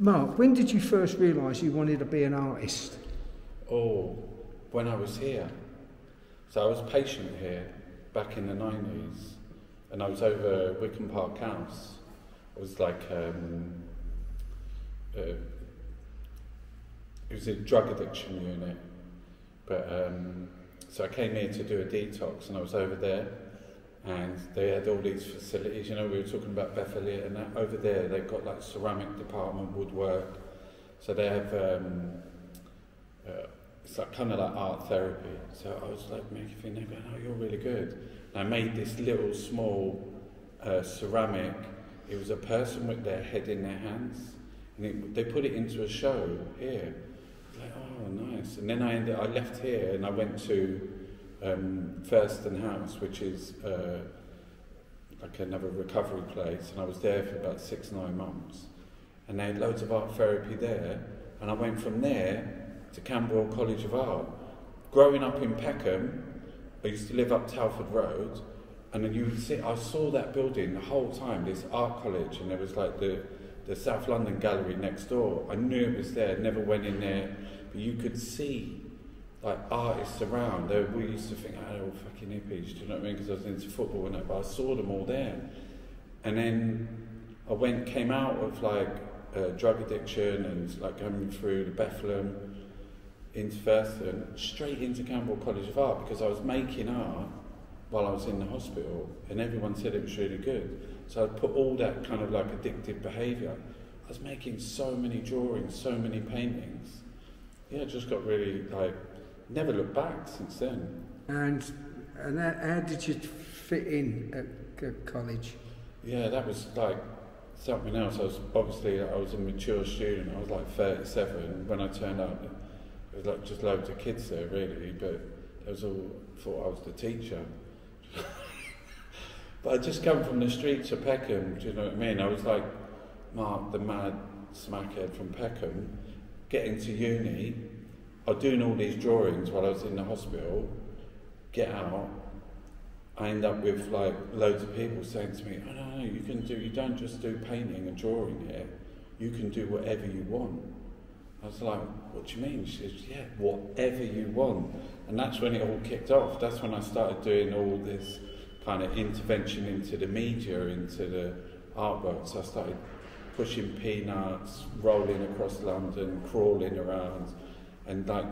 Mark, when did you first realise you wanted to be an artist? Oh, when I was here. So I was patient here back in the 90s, and I was over Wickham Park House. It was like, um, uh, it was a drug addiction unit. But um, so I came here to do a detox, and I was over there, and they had all these facilities. You know, we were talking about Beth Elliott, and that, over there they've got like ceramic department, woodwork. So they have. Um, uh, it's like kind of like art therapy. So I was like making think, they're going, oh, you're really good. And I made this little small uh, ceramic. It was a person with their head in their hands, and it, they put it into a show here. Like, oh, nice. And then I ended. I left here and I went to um, Thurston House, which is uh, like another recovery place, and I was there for about six nine months. And they had loads of art therapy there, and I went from there to Camberwell College of Art. Growing up in Peckham, I used to live up Telford Road, and then you would see, I saw that building the whole time, this art college, and there was like the, the South London Gallery next door. I knew it was there, never went in there, but you could see like artists around. They, we used to think, oh, they're all fucking hippies, do you know what I mean? Because I was into football and that, but I saw them all there. And then I went, came out of like uh, drug addiction and like going through the Bethlem into Thurston, straight into Camberwell College of Art because I was making art while I was in the hospital and everyone said it was really good. So I put all that kind of like addictive behaviour. I was making so many drawings, so many paintings. Yeah, just got really like, never looked back since then. And, and how, how did you fit in at, at college? Yeah, that was like something else. I was obviously I was a mature student. I was like 37 when I turned up It was like just loads of kids there really, but they was all thought I was the teacher. but I just come from the streets of Peckham, do you know what I mean? I was like Mark, the mad smackhead from Peckham, getting to uni, I was doing all these drawings while I was in the hospital, get out, I end up with like loads of people saying to me, oh no, no, you can do, you don't just do painting and drawing here, you can do whatever you want. I was like, what do you mean? She says, yeah, whatever you want. And that's when it all kicked off. That's when I started doing all this kind of intervention into the media, into the artwork. So I started pushing peanuts, rolling across London, crawling around, and like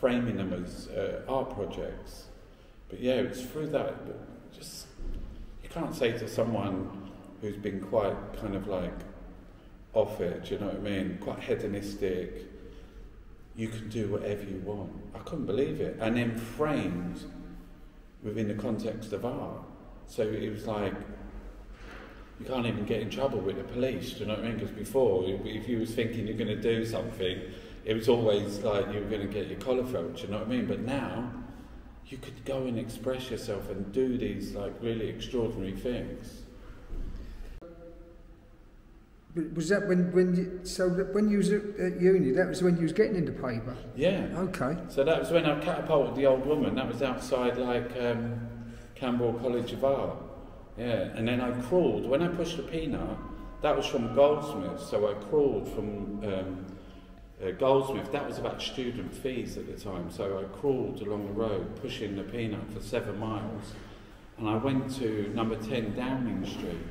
framing them as uh, art projects. But yeah, it's through that. Just you can't say to someone who's been quite kind of like off it, do you know what I mean? Quite hedonistic. You can do whatever you want. I couldn't believe it. And then framed within the context of art. So it was like, you can't even get in trouble with the police, do you know what I mean? Because before, if you was thinking you're going to do something, it was always like you were going to get your collar felt, you know what I mean? But now, you could go and express yourself and do these like really extraordinary things. Was that when, when you, so when you was at, at uni, that was when you was getting into paper? Yeah. Okay. So that was when I catapulted the old woman. That was outside like um, Camberwell College of Art. Yeah. And then I crawled. When I pushed the peanut, that was from Goldsmith. So I crawled from um, uh, Goldsmith. That was about student fees at the time. So I crawled along the road, pushing the peanut for seven miles. And I went to number 10 Downing Street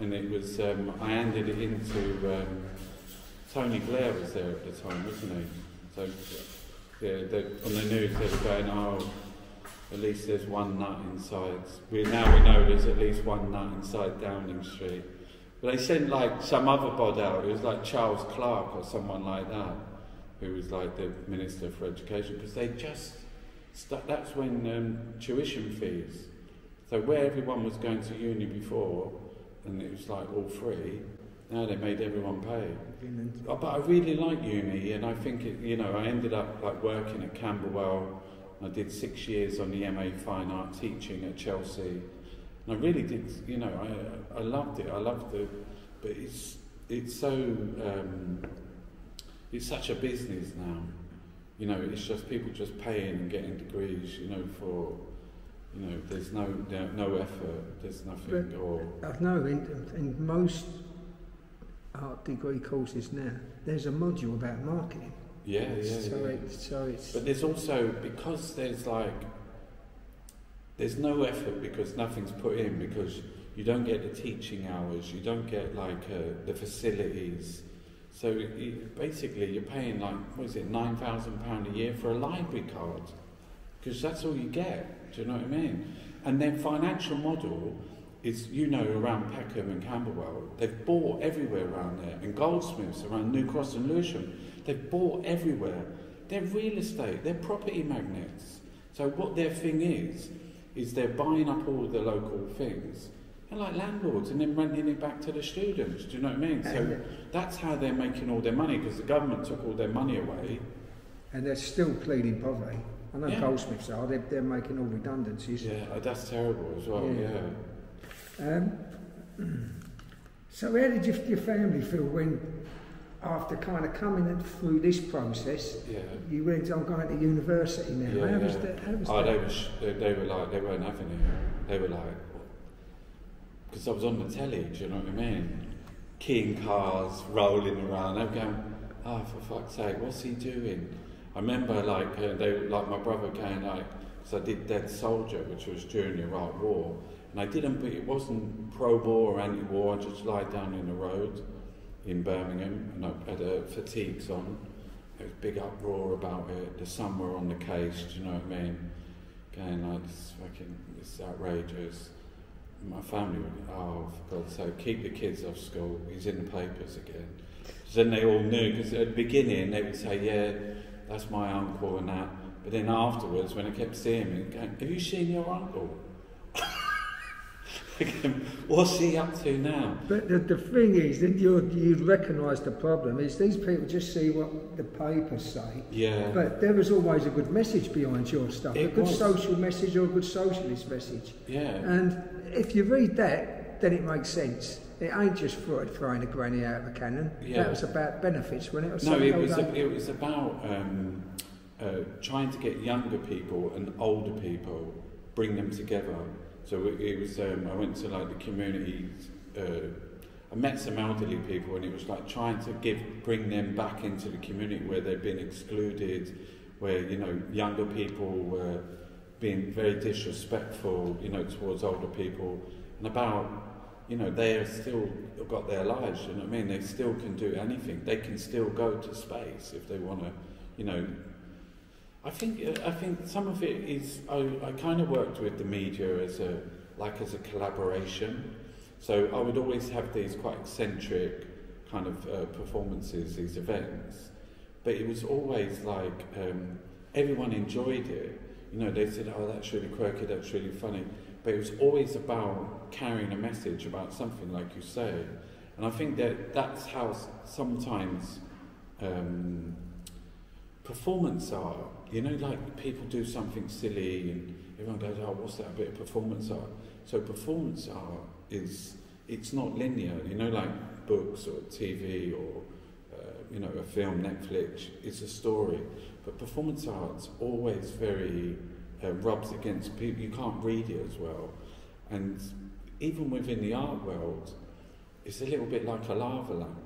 and it was um, I handed it into um, Tony Blair was there at the time, wasn't he? So yeah, the, on the news they were going, oh, at least there's one nut inside. We now we know there's at least one nut inside Downing Street. But they sent like some other bod out. It was like Charles Clarke or someone like that, who was like the Minister for Education, because they just st- that's when um, tuition fees. So where everyone was going to uni before, and it was like all free. Now they made everyone pay. Oh, but I really like uni, and I think it, you know I ended up like working at Camberwell. I did six years on the MA Fine Art teaching at Chelsea. And I really did, you know, I I loved it. I loved it, but it's it's so um, it's such a business now. You know, it's just people just paying and getting degrees. You know, for you know, there's no no effort, there's nothing, but, or I know in, in most art degree courses now, there's a module about marketing. Yeah, yeah, so yeah. It, so it's But there's also because there's like there's no effort because nothing's put in because you don't get the teaching hours, you don't get like uh, the facilities. So you, basically, you're paying like what is it, nine thousand pound a year for a library card because that's all you get. Do you know what I mean? And their financial model is, you know, around Peckham and Camberwell. They've bought everywhere around there, and Goldsmiths around New Cross and Lewisham. They've bought everywhere. They're real estate. They're property magnets. So what their thing is, is they're buying up all the local things. They're like landlords and then renting it back to the students. Do you know what I mean? So and, that's how they're making all their money because the government took all their money away. and they're still pleading poverty. I know Yeah. Goldsmiths are. They're, they're making all redundancies. Yeah, oh, that's terrible as well. Yeah. Yeah. Um, so how did your, your family feel when, after kind of coming in through this process, Yeah. you went, I'm going to university now. Yeah, how was yeah. that? How was Oh, that? they they, they were like, they weren't having it. They were like, because I was on the telly, do you know what I mean? Keying cars, rolling around. They were going, oh, for fuck's sake, what's he doing? I remember, like, uh, they, like my brother going, like, because I did Dead Soldier, which was during the Iraq War, and I didn't, but it wasn't pro-war or anti-war. I just lied down in the road in Birmingham, and I had uh, fatigues on. There was big uproar about it. The sun were on the case. Do you know what I mean? Going like this fucking this outrageous. My family went, oh for God's sake, keep the kids off school. He's in the papers again. So then they all knew because at the beginning they would say, yeah, that's my uncle and that. But then afterwards, when I kept seeing me, going, have you seen your uncle? What's he up to now? But the, the thing is, that you you recognise the problem is these people just see what the papers say. Yeah. But there was always a good message behind your stuff, a good was. social message or a good socialist message. yeah. And if you read that, then it makes sense. It ain't just throwing a granny out of a cannon. Yeah. That was about benefits when it was No, it was, a, it was about um, uh, trying to get younger people and older people, bring them together. So it, was, um, I went to like the community, uh, I met some elderly people and it was like trying to give, bring them back into the community where they'd been excluded, where, you know, younger people were being very disrespectful, you know, towards older people and about you know, they are still got their lives, you know what I mean? They still can do anything. They can still go to space if they want to, you know. I think I think some of it is I, I kind of worked with the media as a like as a collaboration. So I would always have these quite eccentric kind of uh, performances, these events, but it was always like um, everyone enjoyed it. You know, they said, "Oh, that's really quirky, that's really funny," but it was always about carrying a message about something, like you say. And I think that that's how sometimes um, performance art, you know, like people do something silly and everyone goes, oh, what's that bit of performance art? So performance art is, it's not linear, you know, like books or TV or, uh, you know, a film, Netflix, it's a story. But performance art's always very, uh, rubs against people, you can't read it as well. And even within the art world, it's a little bit like a lava lamp.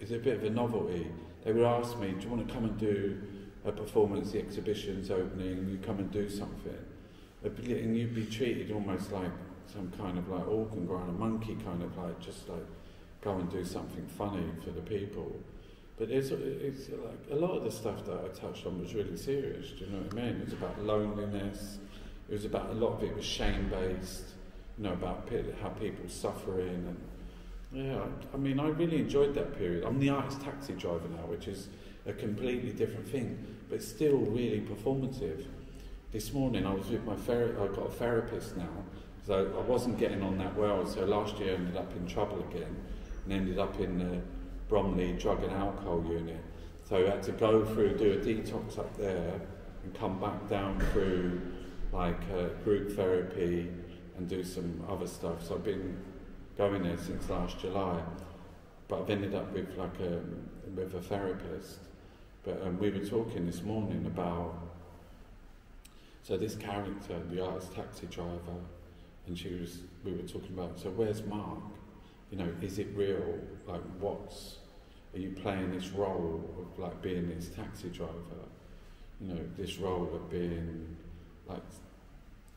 It's a bit of a novelty. They would ask me, do you want to come and do a performance, the exhibition's opening, you come and do something. And you'd be treated almost like some kind of like organ grinder, monkey kind of like, just like go and do something funny for the people. But it's, it's like a lot of the stuff that I touched on was really serious, do you know what I mean? It was about loneliness, it was about, a lot of it was shame based, you know, about pe- how people suffering and yeah, I mean, I really enjoyed that period. I'm the artist taxi driver now, which is a completely different thing, but still really performative. This morning I was with my ther- I've got a therapist now, so I wasn't getting on that well. So last year I ended up in trouble again, and ended up in the Bromley drug and alcohol unit. So I had to go through, do a detox up there, and come back down through like uh, group therapy and do some other stuff. So I've been going there since last July, but I've ended up with like a with a therapist. But um, we were talking this morning about so this character, the artist taxi driver, and she was we were talking about. So where's Mark? you know, is it real? Like, what's are you playing this role of like being this taxi driver? You know, this role of being like,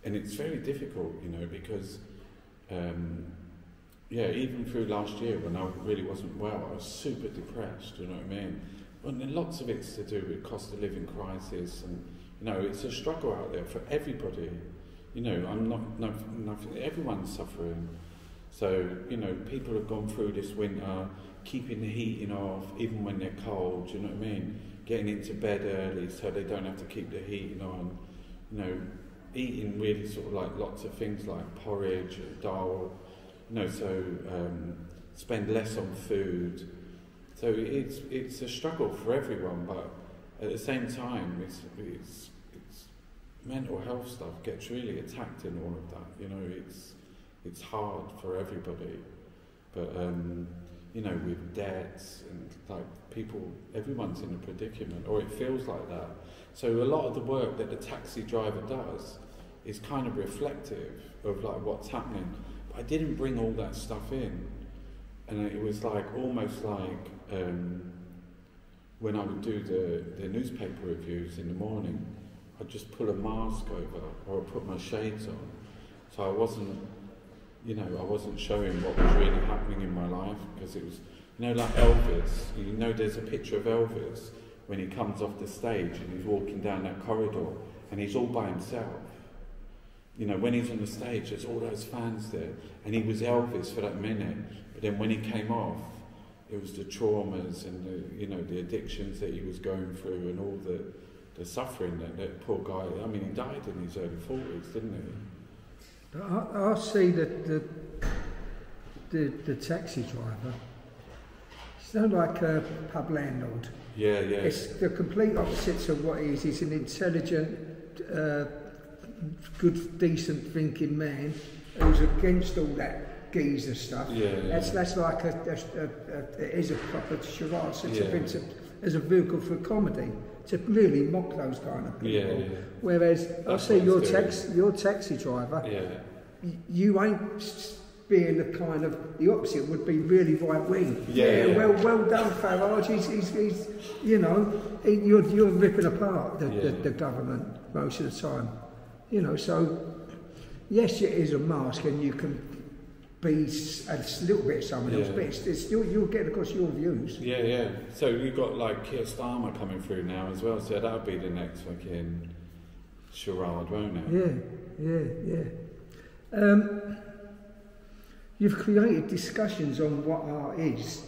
and it's very difficult, you know, because um, yeah, even through last year when I really wasn't well, I was super depressed. You know what I mean? And lots of it's to do with cost of living crisis, and you know, it's a struggle out there for everybody. You know, I'm not, no. Everyone's suffering. So you know, people have gone through this winter, keeping the heating off, even when they're cold. You know what I mean? Getting into bed early so they don't have to keep the heating on. You know, eating really sort of like lots of things like porridge, dal you know, so um, spend less on food. So it's it's a struggle for everyone, but at the same time, it's it's, it's mental health stuff gets really attacked in all of that. You know, it's it's hard for everybody, but um, you know, with debts and like people, everyone's in a predicament, or it feels like that. So a lot of the work that the taxi driver does is kind of reflective of like what's happening. I didn't bring all that stuff in. And it was like almost like um, when I would do the, the newspaper reviews in the morning, I'd just pull a mask over or I'd put my shades on. So I wasn't, you know, I wasn't showing what was really happening in my life because it was, you know, like Elvis. You know, there's a picture of Elvis when he comes off the stage and he's walking down that corridor and he's all by himself. You know, when he's on the stage, there's all those fans there, and he was Elvis for that minute. But then when he came off, it was the traumas and the, you know, the addictions that he was going through and all the, the suffering that that poor guy. I mean, he died in his early forties, didn't he? I, I see that the, the the taxi driver. It's not like a pub landlord. Yeah, yeah. It's the complete opposite of what he is. He's an intelligent. Uh, good, decent thinking man who's against all that geezer stuff. Yeah, yeah. That's that's like a, a, a, a it is a proper charade. So it's Yeah. a as a vehicle for comedy to really mock those kind of people. Yeah, yeah. Whereas I That's see your tax your taxi driver, Yeah, you ain't being the kind of the opposite would be really right wing. Yeah, yeah. well well done Farage. He's, he's, he's you know he, you're you're ripping apart the, the, the government most of the time. You know so yes it is a mask and you can be a little bit someone else, Yeah. but it's, it's still you'll get across your views. yeah, yeah. So you've got like Keir Starmer coming through now as well. So that'll be the next fucking charade, won't it? Yeah, yeah, yeah. Um, you've created discussions on what art is.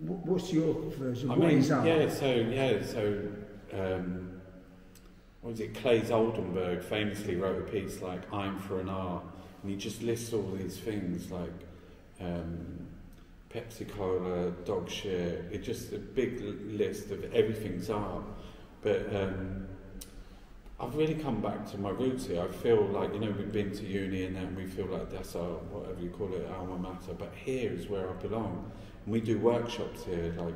What's your version? I What mean, yeah, so yeah, so um, what was it? Claes Oldenburg famously wrote a piece like "I'm for an art," and he just lists all these things like um, Pepsi Cola, dog shit. It's just a big list of everything's art. But um, I've really come back to my roots here. I feel like you know we've been to uni and then we feel like that's our whatever you call it alma mater. But here is where I belong. And we do workshops here, like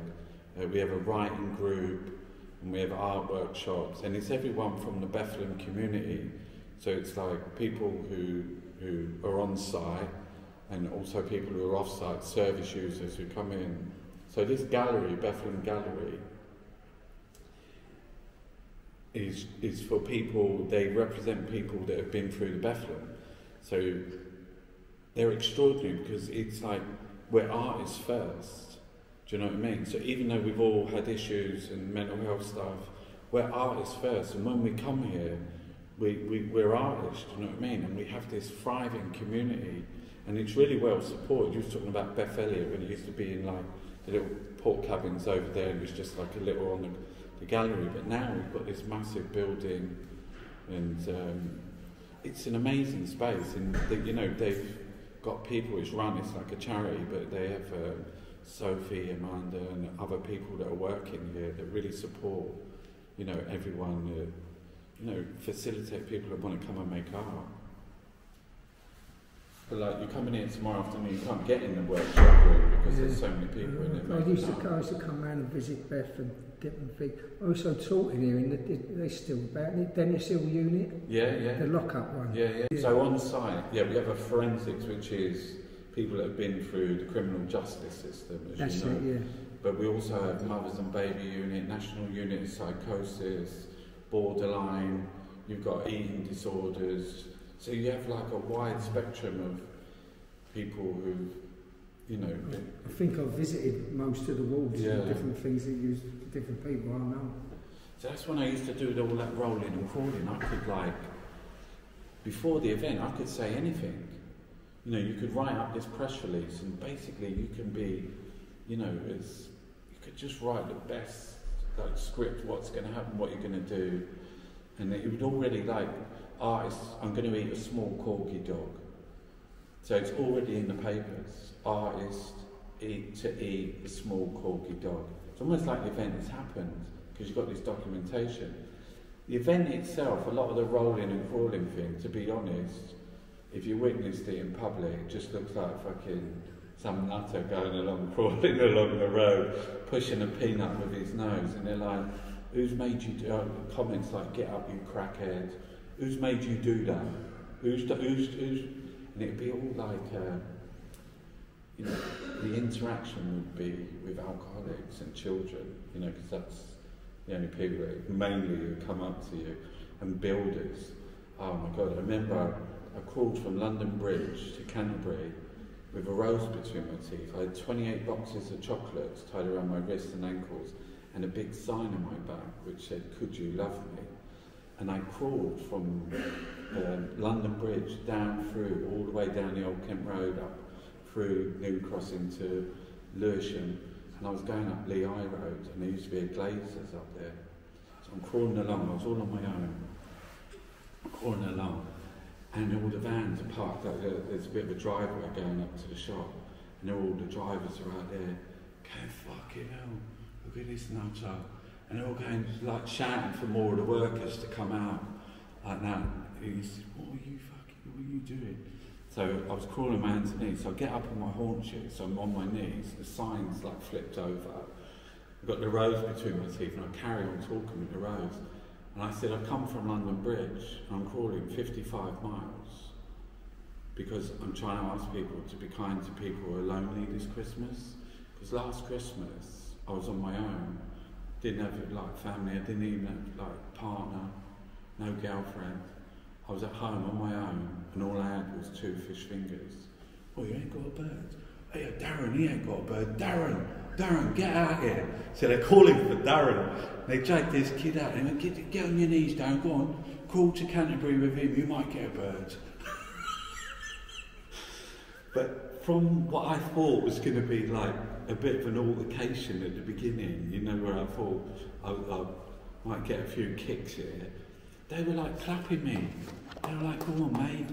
uh, we have a writing group and we have art workshops, and it's everyone from the Bethlem community. So it's like people who who are on site, and also people who are off site, service users who come in. So this gallery, Bethlem Gallery, is is for people. They represent people that have been through the Bethlem. So they're extraordinary because it's like where art is first. Do you know what I mean? So even though we've all had issues and mental health stuff, where art is first, and when we come here, we, we, we're artists, you know what I mean? And we have this thriving community, and it's really well supported. You were talking about Beth Elliott when it used to be in like the little port cabins over there, and it was just like a little on the, the gallery, but now we've got this massive building, and um, it's an amazing space, and they, you know, they've got people, it's run, it's like a charity, but they have um, Sophie, Amanda, and other people that are working here that really support, you know, everyone, you know, facilitate people that want to come and make art. But like, you're coming in tomorrow afternoon, you can't get in the workshop room because there's so many people in there. I used to. I used to come round and visit Beth and get them feed. I also taught in here, and they, they still about it. Denis Hill unit, Yeah, yeah. the lock-up one. Yeah, yeah. So on site, yeah, we have a forensics, which is people that have been through the criminal justice system, as That's you know. it, yeah. But we also have mothers and baby unit, national unit psychosis, borderline, you've got eating disorders. So you have like a wide spectrum of people who, you know, I think I've visited most of the wards Yeah. and different things that use different people I know. So that's when I used to do all that rolling and crawling. I could like, before the event, I could say anything. You know, you could write up this press release, and basically you can be, you know, it's you could just write the best like script, what's going to happen, what you're going to do, and it would already like artists. I'm going to eat a small corgi dog, so it's already in the papers. Artist eat to eat a small corgi dog. It's almost like the event has happened because you've got this documentation. The event itself, a lot of the rolling and crawling thing, to be honest, if you witnessed it in public, it just looks like fucking some nutter going along, crawling along the road, pushing a peanut with his nose, and they're like, "Who's made you do?" Comments like, "Get up, you crackhead." Who's made you do that? Who's the, who's who's? And it'd be all like, uh, you know, the interaction would be with alcoholics and children, you know, because that's the only people that mainly who come up to you, and builders. Oh my God! I remember I crawled from London Bridge to Canterbury with a rose between my teeth. I had 28 boxes of chocolates tied around my wrists and ankles, and a big sign on my back which said, "Could you love me?" And I crawled from um, London Bridge down through all the way down the Old Kent Road up through New Cross into Lewisham, and I was going up Lee High Road, and there used to be a Glazers up there. So I'm crawling along. I was all on my own, crawling along, and all the vans are parked. Like, there- there's a bit of a driveway going up to the shop, and all the drivers are out there going, "Fucking hell, look at this nutter," and they're all going like shouting for more of the workers to come out like that. He said, "What are you fucking? What are you doing?" So I was crawling on my hands and knees. So I get up on my haunches, so I'm on my knees. The sign's like flipped over. I've got the rose between my teeth, and I carry on talking with the rose. And I said, I come from London Bridge, I'm crawling 55 miles because I'm trying to ask people to be kind to people who are lonely this Christmas. Because last Christmas, I was on my own, didn't have like family, I didn't even have like partner, no girlfriend. I was at home on my own, and all I had was two fish fingers. Oh, you ain't got a bird? Hey, Darren, he ain't got a bird. Darren, Darren, get out here. So they're calling for Darren. They dragged this kid out and get, get on your knees, Darren, go on. Crawl to Canterbury with him, you might get a bird. but from what I thought was going to be like a bit of an altercation at the beginning, you know, where I thought I, I might get a few kicks here, they were like clapping me. They were like, go on, mate,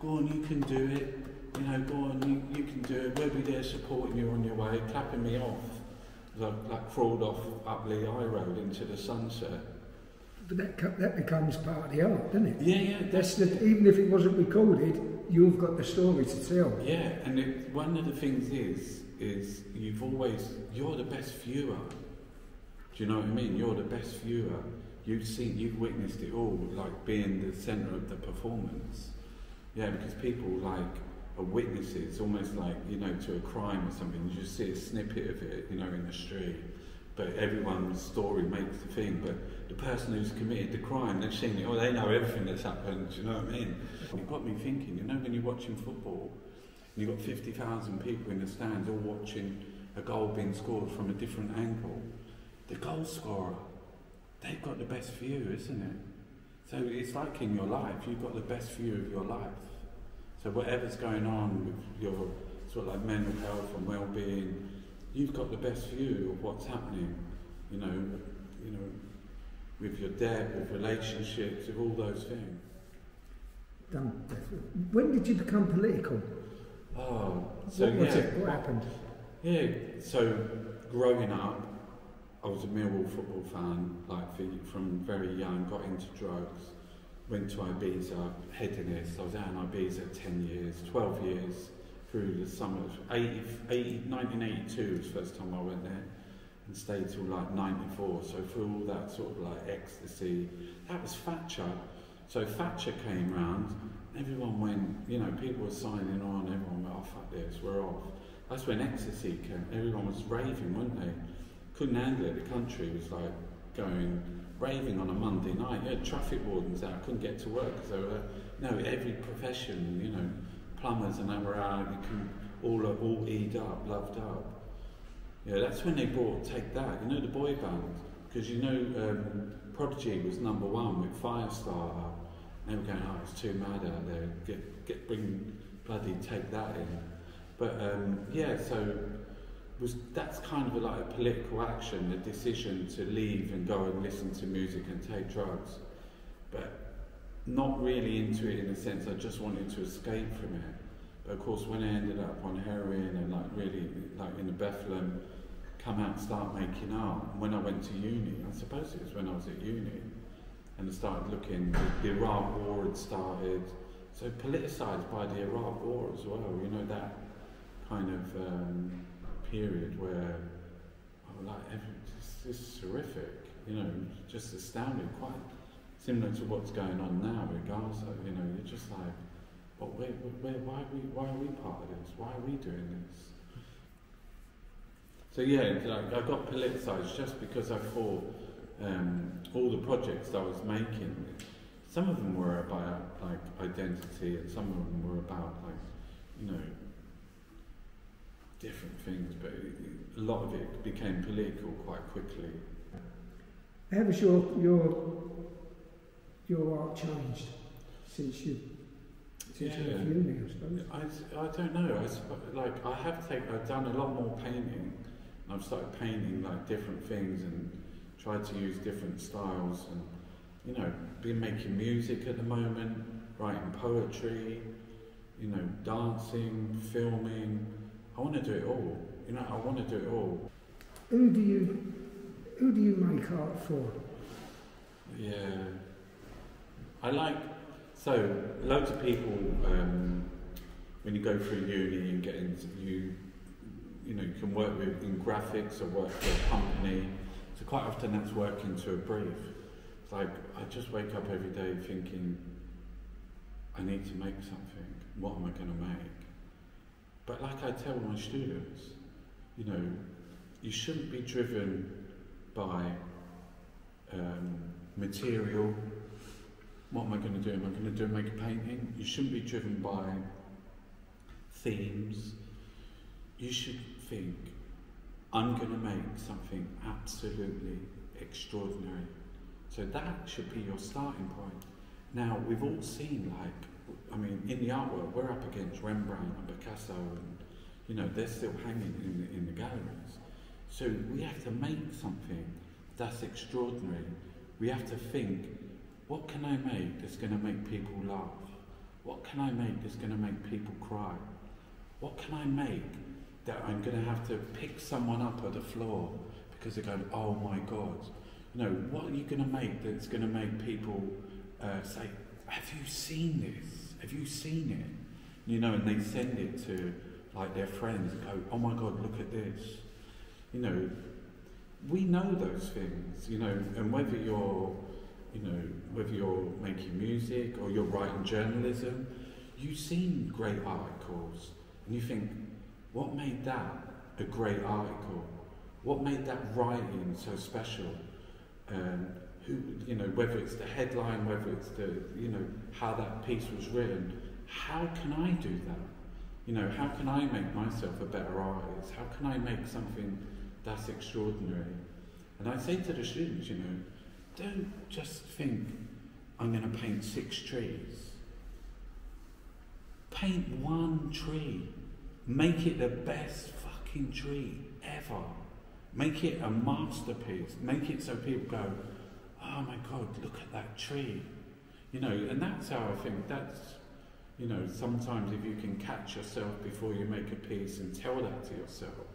go on, you can do it. You know, go on, you, you can do it. We'll be there supporting you on your way, clapping me off. As I like crawled off up Lee High Road into the sunset. But that, that becomes part of the art, doesn't it? Yeah, yeah, That's the, even if it wasn't recorded, you've got the story to tell. Yeah, and it, one of the things is, is you've always, you're the best viewer. Do you know what I mean? You're the best viewer. You've seen, you've witnessed it all, like being the centre of the performance. Yeah, because people like are witnesses, almost like, you know, to a crime or something. You just see a snippet of it, you know, in the street. But everyone's story makes the thing. But the person who's committed the crime, they've seen it, oh, they know everything that's happened, you know what I mean? It got me thinking, you know, when you're watching football, and you've got 50,000 people in the stands all watching a goal being scored from a different angle. The goal scorer, they've got the best view, isn't it? So it's like in your life, you've got the best view of your life. So whatever's going on with your sort of like mental health and well-being, you've got the best view of what's happening. You know, you know, with your debt, with relationships, with all those things. Done. When did you become political? Oh, so what yeah, it? What happened? Yeah, so growing up, I was a Millwall football fan, like from very young, got into drugs, went to Ibiza, hedonist. I was out in Ibiza 10 years, 12 years through the summer. 80, 80, 1982 was the first time I went there and stayed till like 94. So through all that sort of like ecstasy, that was Thatcher. So Thatcher came round, everyone went, you know, people were signing on, everyone went, oh fuck this, we're off. That's when ecstasy came. Everyone was raving, weren't they? Couldn't handle it. The country was like going raving on a Monday night. You had traffic wardens out, couldn't get to work because they were, no, every profession, you know, plumbers and they were out, you can, all, all eat up, loved up. Yeah, that's when they brought Take That, you know, the boy band. Because you know, um, Prodigy was number one with Firestarter. They were going, oh, it's too mad out there. Get, get, bring bloody Take That in. But um, yeah, so was that's kind of like a political action, the decision to leave and go and listen to music and take drugs, but not really into it in a sense. I just wanted to escape from it. But of course, when I ended up on heroin and like really like in the Bethlem, come out and start making art. When I went to uni, I suppose it was when I was at uni, and I started looking. The, the Iraq War had started, so politicised by the Iraq War as well. You know that kind of. Um, period where I was like, this is horrific, you know, just astounding, quite similar to what's going on now with Gaza, you know, you're just like, but where, where, why, are we, why are we part of this? Why are we doing this? So yeah, like, I got politicised just because I thought um, all the projects I was making, some of them were about like identity and some of them were about like, you know, different things, but a lot of it became political quite quickly. How has your your your art changed since you since yeah. you uni, I suppose? I, I don't know. I, like I have taken, I've done a lot more painting. I've started painting like different things and tried to use different styles and you know, been making music at the moment, writing poetry, you know, dancing, filming, I want to do it all. You know, I want to do it all. Who do you who do you make art for? Yeah, I like so loads of people. Um, when you go through uni and get into you, you know, you can work with in graphics or work for a company. So quite often that's working to a brief. It's like I just wake up every day thinking, I need to make something. What am I going to make? But like I tell my students, you know, you shouldn't be driven by um, material. What am I going to do? Am I going to do make a painting? You shouldn't be driven by themes. You should think, I'm going to make something absolutely extraordinary. So that should be your starting point. Now, we've all seen like I mean, in the art world, we're up against Rembrandt and Picasso, and you know they're still hanging in the, in the galleries. So we have to make something that's extraordinary. We have to think, what can I make that's going to make people laugh? What can I make that's going to make people cry? What can I make that I'm going to have to pick someone up at the floor because they're going, oh my God. You know, what are you going to make that's going to make people uh, say, have you seen this? Have you seen it? You know, and they send it to like their friends and go, oh my God, look at this. You know, we know those things, you know, and whether you're, you know, whether you're making music or you're writing journalism, you've seen great articles and you think, what made that a great article? What made that writing so special? Um, who, you know, whether it's the headline, whether it's the, you know, how that piece was written, how can I do that? You know, how can I make myself a better artist? How can I make something that's extraordinary? And I say to the students, you know, don't just think, I'm going to paint six trees. Paint one tree. Make it the best fucking tree ever. Make it a masterpiece. Make it so people go, oh my God, look at that tree. You know, and that's how I think that's, you know, sometimes if you can catch yourself before you make a piece and tell that to yourself,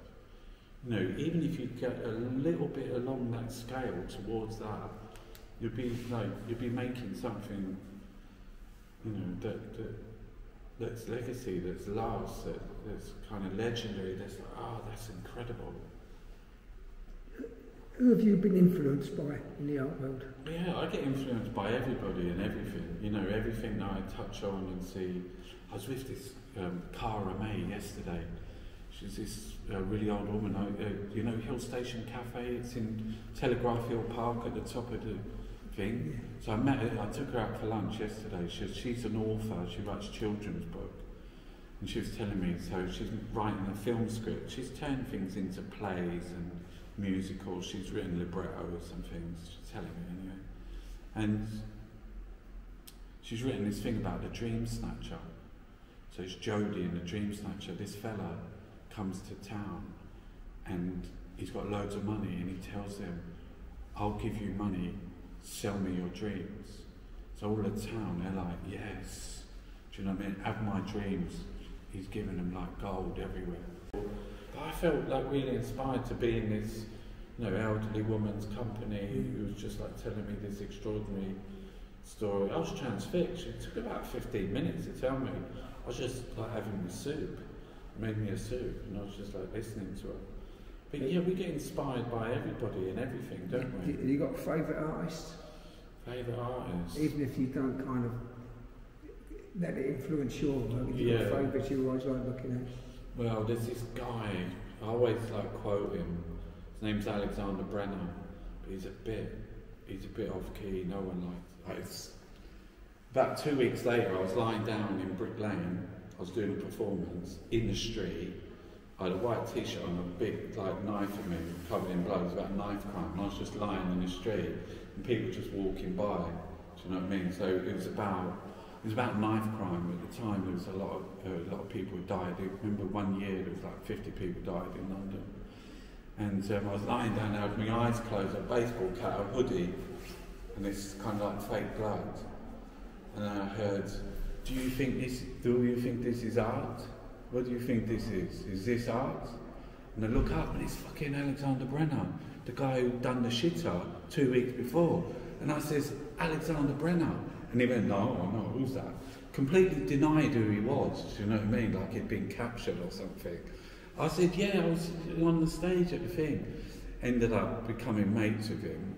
you know, even if you get a little bit along that scale towards that, you'll be like, you'll be making something, you know, that, that that's legacy, that's lasts, that, that's kind of legendary, that's like, oh, that's incredible. Who have you been influenced by in the art world? Yeah, I get influenced by everybody and everything. You know, everything that I touch on and see. I was with this um, Cara May yesterday. She's this uh, really old woman. I, uh, you know Hill Station Cafe? It's in Telegraph Hill Park at the top of the thing. So I met her, I took her out for lunch yesterday. She, she's an author, she writes children's book. And she was telling me, so she's writing a film script. She's turned things into plays and musicals. She's written librettos and things. She's telling me anyway. And she's written this thing about the dream snatcher. So it's Jody and the dream snatcher. This fella comes to town and he's got loads of money and he tells them, I'll give you money, sell me your dreams. So all the town, they're like, yes. Do you know what I mean? Have my dreams. He's giving them like gold everywhere. I felt like really inspired to be in this, you know, elderly woman's company mm. who was just like telling me this extraordinary story. I was transfixed. It took about 15 minutes to tell me. I was just like having the soup made me a soup, and I was just like listening to her. But yeah, we get inspired by everybody and everything, don't we? You, you got favourite artists? Favourite artists? Even if you don't kind of let it influence your work, you Yeah. got favourites you always like looking Well, there's this guy, I always like quote him. His name's Alexander Brenner, but he's a bit, he's a bit off key. No one likes. Like it's, about two weeks later, I was lying down in Brick Lane. I was doing a performance in the street. I had a white t-shirt on, a big like knife in me, covered in blood. It was about a knife crime, and I was just lying in the street, and people just walking by. Do you know what I mean? So it was about it was about knife crime at the time. There was a lot of uh, a lot of people who died. I remember one year there was like 50 people died in London, and um, I was lying down there with my eyes closed, a baseball cap, a hoodie, and this kind of like fake blood. And I heard, "Do you think this? Do you think this is art? What do you think this is? Is this art?" And I look up, and it's fucking Alexander Brenner, the guy who'd done the shitter two weeks before. And I says, "Alexander Brenner," and he went, "No, no, who's that?" Completely denied who he was. Do you know what I mean? Like he'd been captured or something. I said, "Yeah, I was on the stage at the thing." Ended up becoming mates with him.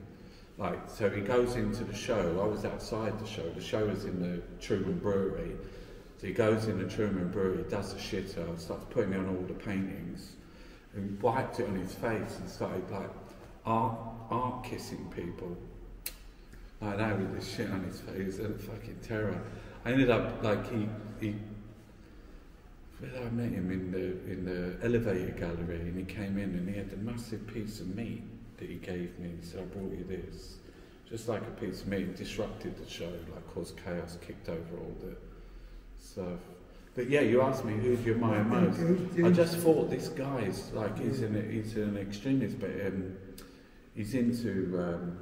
Like, so he goes into the show. I was outside the show. The show was in the Truman Brewery. So he goes in the Truman Brewery, does the shitter, starts putting on all the paintings, and wiped it on his face and started like art, art kissing people. Like that with the shit on his face and fucking terror. I ended up like he he. Well, I met him in the in the elevator gallery, and he came in and he had a massive piece of meat that he gave me. He said, "I brought you this." Just like a piece of meat, disrupted the show, like caused chaos, kicked over all the stuff. But yeah, you asked me who's your you most. I just thought this guy is like he's an he's an extremist, but um, he's into um,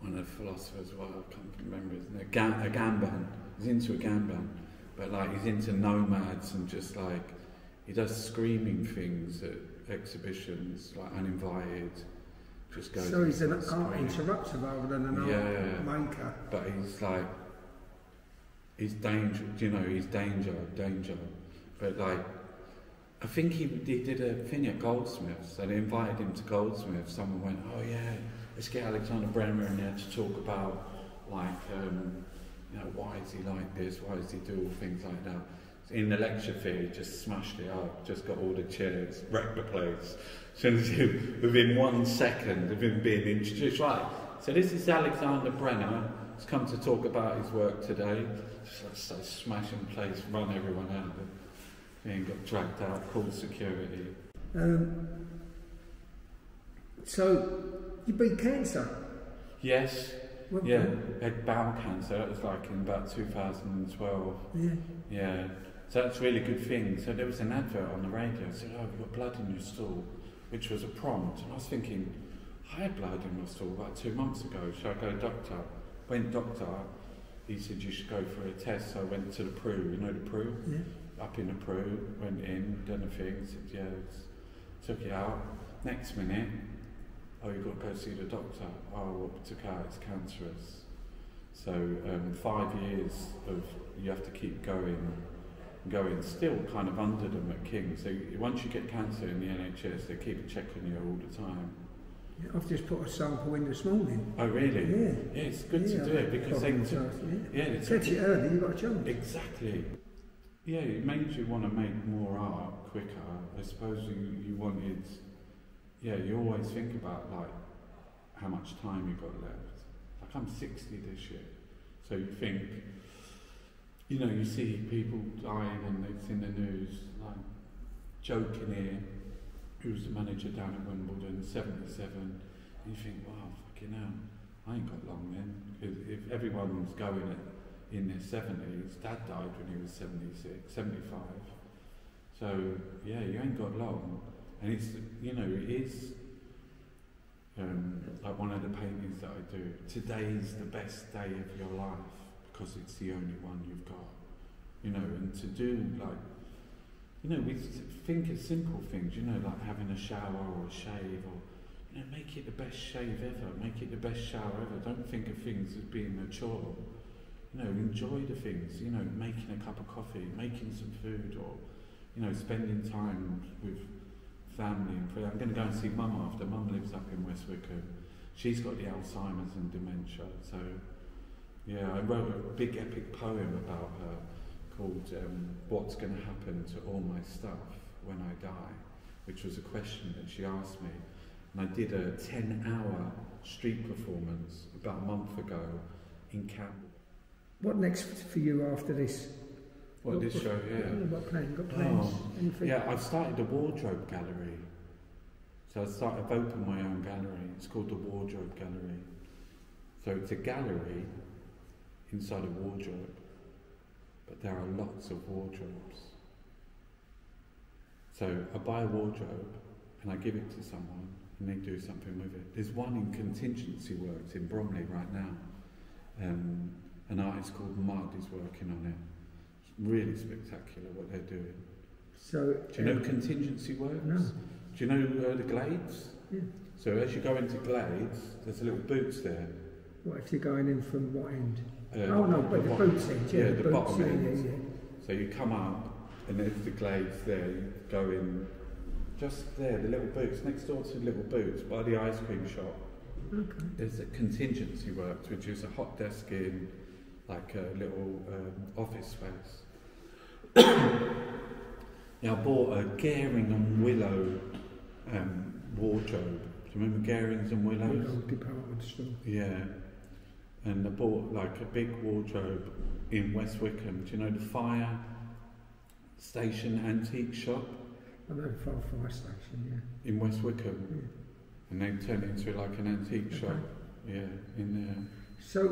one of the philosophers. Well, I can't remember his name. Ga- Agamben. He's into Agamben, but like he's into nomads and just like he does screaming things at exhibitions, like uninvited. Just goes. So he's an art interrupter rather than an Yeah. art maker. but he's like he's danger you know he's danger danger but like I think he, he did a thing at Goldsmiths and they invited him to Goldsmiths someone went oh yeah let's get Alexander Brenner in there to talk about like um, you know why is he like this why does he do all things like that in the lecture he just smashed it up just got all the chairs wrecked the place so within one second of him being introduced right so this is Alexander Brenner He's come to talk about his work today. Just like smashing place, run everyone out of it. And got dragged out, called security. Um, so you beat cancer. Yes, Well, yeah, had bowel cancer. That was like in about 2012. Yeah. Yeah, so that's a really good thing. So there was an advert on the radio. Said, "Oh, you've got blood in your stool," which was a prompt. And I was thinking, I had blood in my stool about two months ago. Should I go to doctor? Went doctor. He said you should go for a test. So I went to the PRU. You know the PRU? Yeah. Up in the PRU. Went in, done a thing. Said yeah. Took it out. Next minute, oh, you've got to go see the doctor. Oh, what took out? It's cancerous. So um, five years of you have to keep going, going. Still kind of under them at King. So once you get cancer in the NHS, they keep checking you all the time. Yeah, I've just put a sample in this morning. Oh really? Yeah. Yeah, it's good yeah, to do it because they. Problem took- child, yeah. Yeah, they Catch it early, you've got a chance. Exactly. Yeah, it made you want to make more art quicker. I suppose you, you wanted, yeah, you always think about like how much time you've got left. Like I'm 60 this year, so you think, you know, you see people dying and it's in the news, like joking here, who's the manager down at Wimbledon, 77, and you think, wow, fucking hell, I ain't got long then. Because if everyone's going at in their 70s. Dad died when he was 76, 75. So, yeah, you ain't got long. And it's, you know, it is um, like one of the paintings that I do. Today is the best day of your life because it's the only one you've got. You know, and to do like, you know, we think of simple things, you know, like having a shower or a shave or, you know, make it the best shave ever, make it the best shower ever. Don't think of things as being a chore you know, enjoy the things, you know, making a cup of coffee, making some food, or, you know, spending time with family and friends. I'm going to go and see Mum after. Mum lives up in West Wickham. She's got the Alzheimer's and dementia, so yeah, I wrote a big epic poem about her called um, What's Going to Happen to All My Stuff When I Die, which was a question that she asked me. And I did a 10 hour street performance about a month ago in Camberwell. What next for you after this? What, this show, yeah. Got plans? Oh, Yeah, I've started a wardrobe gallery. So I started, I've opened my own gallery. It's called the Wardrobe Gallery. So it's a gallery inside a wardrobe, but there are lots of wardrobes. So I buy a wardrobe and I give it to someone and they do something with it. There's one in contingency works in Bromley right now. Um, an artist called Mud is working on it. Really spectacular what they're doing. So, Do you know um, contingency works? No. Do you know uh, the Glades? Yeah. So as you go into Glades, there's a little boots there. What if you're going in from what end? Uh, oh no, but the bottom- boots end, yeah, yeah, the, the boots, bottom end. yeah, yeah. So you come up, and there's the Glades there. You go in, just there, the little boots next door to the little boots by the ice cream shop. Okay. There's a contingency works, which is a hot desk in like a little um, office space. now I bought a Garing and Willow um, wardrobe. Do you remember Garings and Willows? Willow department store. Yeah. And I bought like a big wardrobe in West Wickham. Do you know the fire station antique shop I know Far Fire Station, yeah. in West Wickham? yeah. And they turned it into like an antique Okay. shop. Yeah, in there. So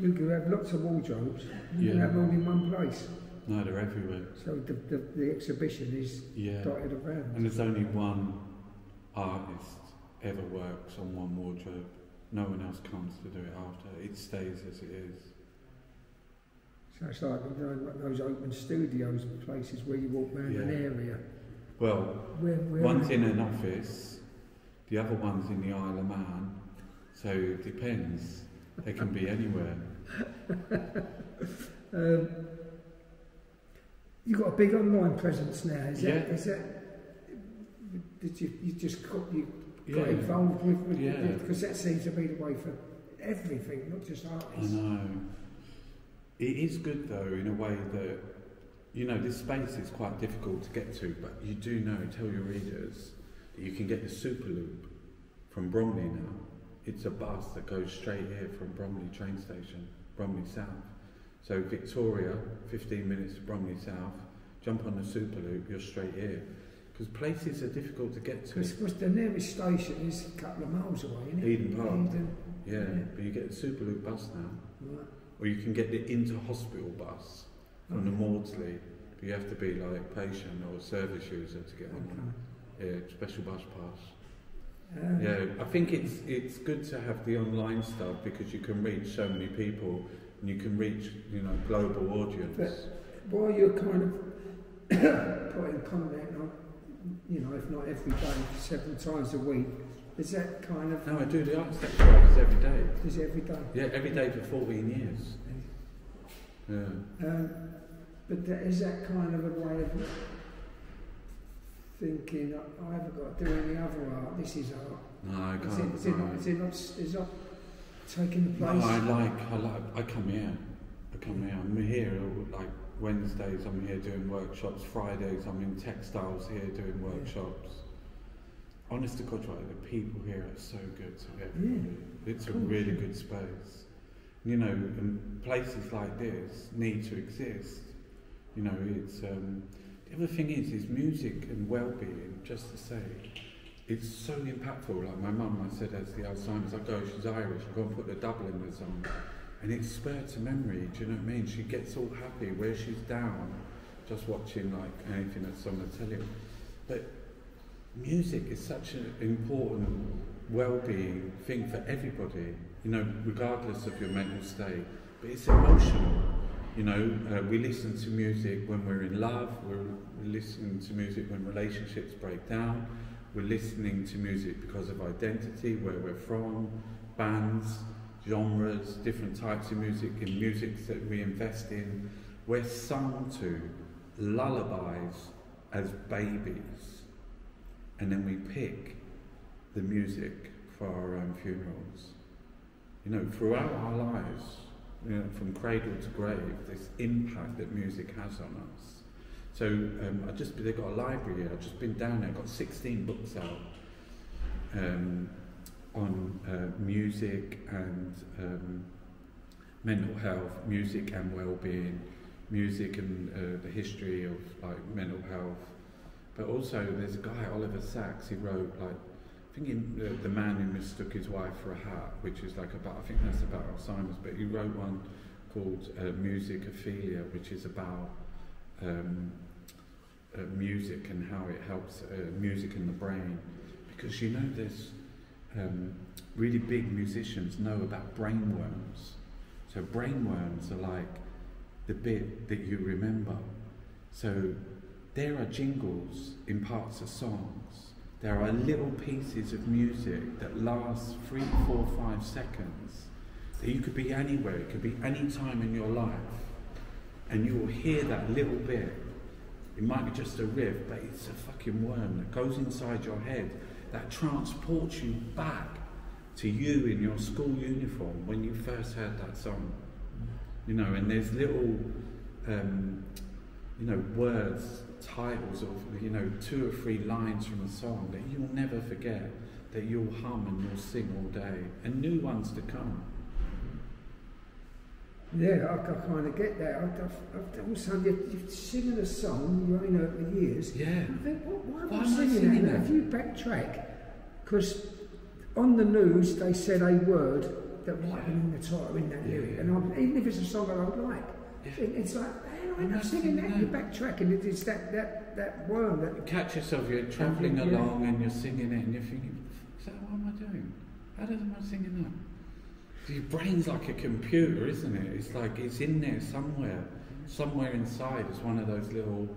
you can have lots of wardrobes. You can Yeah. have them all in one place. No, they're everywhere. So the, the, the exhibition is Yeah. dotted around. And there's only one artist ever works on one wardrobe. No one else comes to do it after. It stays as it is. So it's like you know, those open studios, places where you walk around an area. Well, Where, where one's in an office, the other one's in the Isle of Man. So it depends. They can be anywhere. Um, you've got a big online presence now. Is that? Yeah. Is that? Did you you just got you got Yeah. involved with, with Yeah. because that seems to be the way for everything, not just artists. I know. It is good though, in a way that, you know, this space is quite difficult to get to, but you do know, tell your readers, that you can get the Superloop from Bromley now. It's a bus that goes straight here from Bromley train station, Bromley South. So Victoria, 15 minutes to Bromley South, jump on the Superloop, you're straight here. Because places are difficult to get to. Because the nearest station is a couple of miles away, isn't it? Eden Park. Eden. Yeah, Yeah. but you get the Superloop bus now. Right. Or you can get the inter-hospital bus from the Maudsley, but you have to be like patient or service user to get on Okay. Yeah, special bus pass. Um, Yeah, I think it's it's good to have the online stuff because you can reach so many people and you can reach you know global audience. While you're kind of putting content on, you know, if not every day, several times a week, is that kind of No, I do the art sector every day. is it every day? Yeah, every day for 14 years. Yeah. Um, but that, is that kind of a way of thinking, I haven't got to do any other art, this is art? No, I can't. is it, no. not, is it not, is not taking the No. I like, I like, I come here. I come here. I'm here like Wednesdays I'm here doing workshops. Fridays I'm in textiles here doing workshops. Honest to God, right, the people here are so good to everybody. It's a really good space. You know, and places like this need to exist. You know, it's um, the other thing is is music and well-being. Just to say, it's so impactful. Like my mum, I said, has the Alzheimer's. I go, she's Irish. I go and put the Dubliners on, and it's spurred to memory. Do you know what I mean? She gets all happy where she's down, just watching like anything that's on the telly. But music is such an important well-being thing for everybody. You know, regardless of your mental state. But it's emotional. You know, uh, we listen to music when we're in love. We're, we listen to music when relationships break down. We're listening to music because of identity, where we're from, bands, genres, different types of music, and music that we invest in. We're sung to lullabies as babies, and then we pick the music for our own funerals. You know, throughout our lives, you know, from cradle to grave, this impact that music has on us. So um, I just they've got a library here. I've just been down there. Got 16 books out um, on uh, music and um, mental health, music and well-being, music and uh, the history of like mental health. But also, there's a guy Oliver Sacks. He wrote like I think in uh, the man who mistook his wife for a hat, which is like about I think that's about Alzheimer's. But he wrote one called uh, Musicophilia, which is about um, uh, music and how it helps uh, music in the brain. Because you know, there's um, really big musicians know about brainworms. So brainworms are like the bit that you remember. So there are jingles in parts of songs. There are little pieces of music that last three, four, five seconds. That you could be anywhere, it could be any time in your life, and you will hear that little bit. It might be just a riff, but it's a fucking worm that goes inside your head that transports you back to you in your school uniform when you first heard that song. You know, and there's little, um, you know, words, titles of, you know, two or three lines from a song that you'll never forget, that you'll hum and you'll sing all day, and new ones to come. Yeah, I, I kind of get that. I, I, I, also, you're, you're singing a song, only known it for years. Yeah. I think, what, why, am I I singing, singing that? that? If you backtrack, because on the news they said a word that might have been in the title in that Yeah. lyric, and I'm, even if it's a song that I don't like, Yeah. it, it's like, man, I end I'm singing that. You're backtracking. It, it's that that that worm that. You catch yourself, you're travelling Yeah. along and you're singing it, and you're thinking, that what am I doing? How does am I singing that? Your brain's like a computer, isn't it? It's like it's in there somewhere. Somewhere inside is one of those little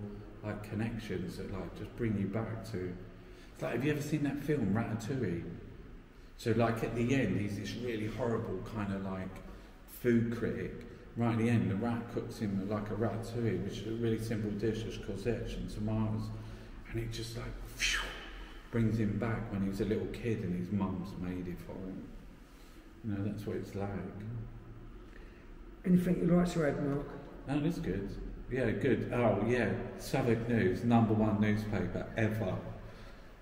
like connections that like just bring you back to. It's like have you ever seen that film Ratatouille? So like at the end, he's this really horrible kind of like food critic. Right at the end, the rat cooks him like a ratatouille, which is a really simple dish, just courgettes and tomatoes, and it just like phew, brings him back when he was a little kid and his mum's made it for him. You know, that's what it's like. Anything you'd like to add, Mark? No, that's good. Yeah, good. Oh, yeah. Southwark News, number one newspaper ever.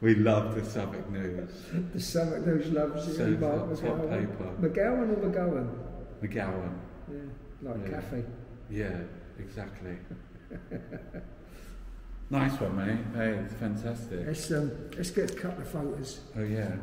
We love the Southwark News. The Southwark News loves you, So Mark McGowan. paper. McGowan or McGowan? McGowan. Yeah, like Yeah. Cafe. Yeah, exactly. nice one, mate. Hey, it's fantastic. Let's um, let's get a couple of photos. Oh, yeah.